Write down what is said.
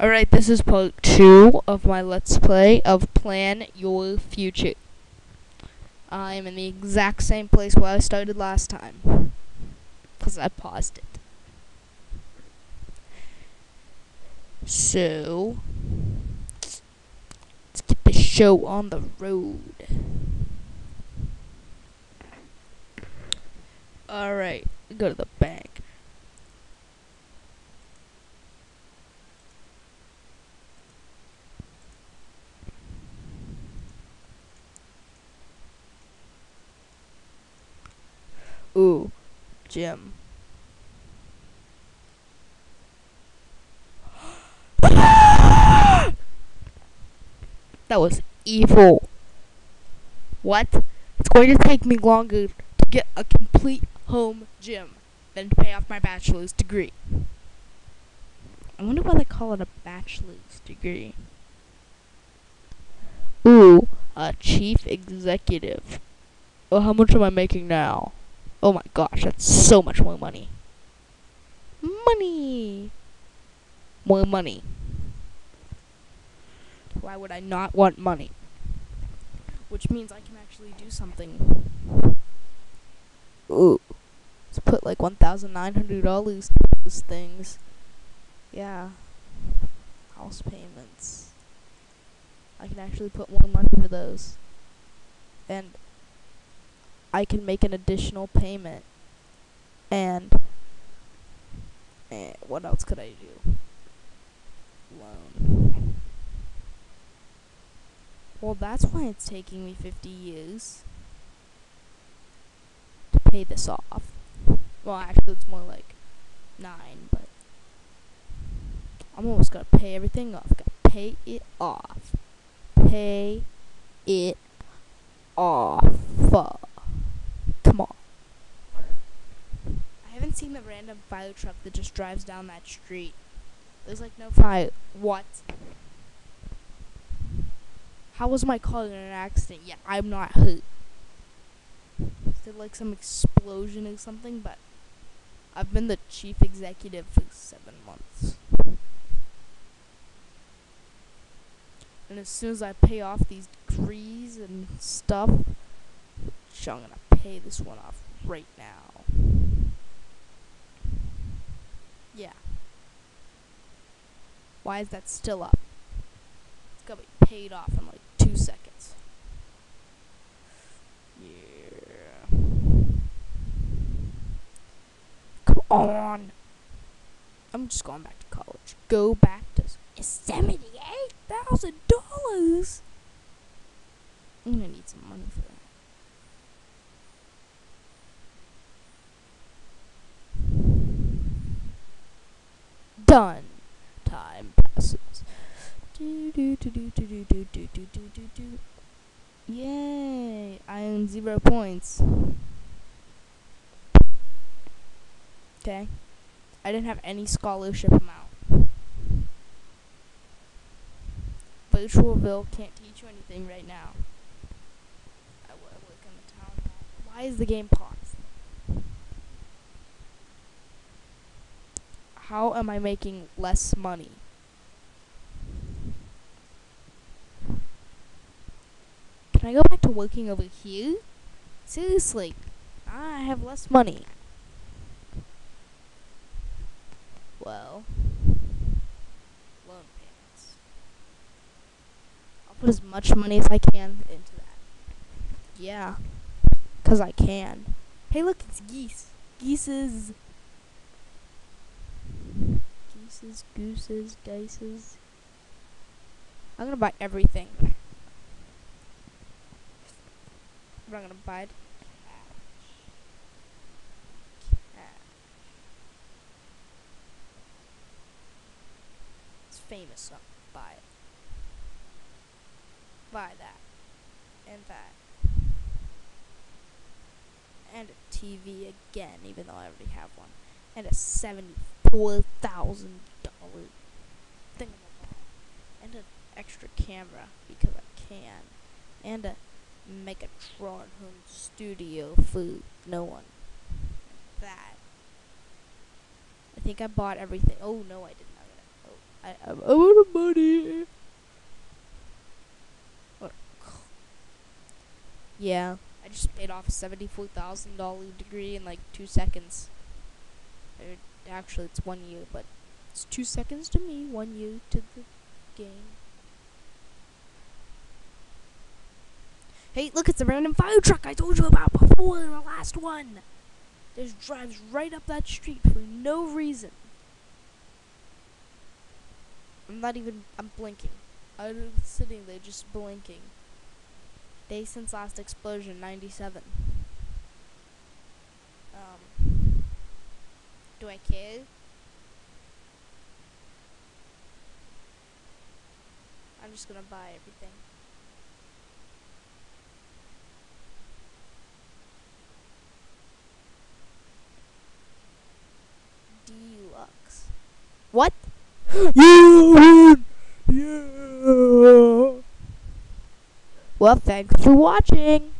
Alright, this is part two of my Let's Play of Plan Your Future. I am in the exact same place where I started last time. Because I paused it. So, let's get the show on the road. Alright, go to the bank. Ooh, Jim. that was evil. What? It's going to take me longer to get a complete home gym than to pay off my bachelor's degree. I wonder why they call it a bachelor's degree. Ooh, a chief executive. Oh, how much am I making now? Oh my gosh, that's so much more money. Money! More money. Why would I not want money? Which means I can actually do something. Ooh. Let's put like $1,900 to those things. Yeah. House payments. I can actually put more money into those. And I can make an additional payment. And, and what else could I do? Loan. Well, that's why it's taking me 50 years to pay this off. Well, actually, it's more like nine, but I'm almost gonna pay everything off. Gotta pay it off. Pay it off. Come on. The random fire truck that just drives down that street. There's like no fire. What? How was my car in an accident? Yeah, I'm not hurt. Is there like some explosion or something? But I've been the chief executive for seven months. And as soon as I pay off these degrees and stuff, I'm gonna pay this one off right now. Yeah. Why is that still up? It's gotta be paid off in like two seconds. Yeah. Come on. I'm just going back to college. Go back to seventy-eight thousand dollars. I'm gonna need some money for that. Done. Do, do, do, do, do, do, do, do, do, do, do, do. Yay! I earned zero points. Okay. I didn't have any scholarship amount. Virtualville can't teach you anything right now. I work in the town. Why is the game paused? How am I making less money? Can I go back to working over here? Seriously, I have less money. Well, loan payments. I'll put as much money as I can into that. Yeah, because I can. Hey, look, it's geese. Geese's. Geeses, gooses, dices. I'm gonna buy everything. I'm gonna buy it. It's famous, so buy it. Buy that. And that. And a TV again, even though I already have one. And a seventy-four thousand dollar thing. And an extra camera because I can. And a Megatron home studio for no one. That. I think I bought everything. Oh no, I did not. Oh, I, I'm out of money. Yeah, I just paid off a seventy-four thousand dollar degree in like two seconds. Actually, it's one year, but it's two seconds to me, one year to the game. Hey, look, it's the random fire truck I told you about before in the last one. Just drives right up that street for no reason. I'm not even, I'm blinking. I'm sitting there just blinking. Day since last explosion, 97. Um, do I care? I'm just gonna buy everything. What? yeah! Yeah! Well, thanks for watching.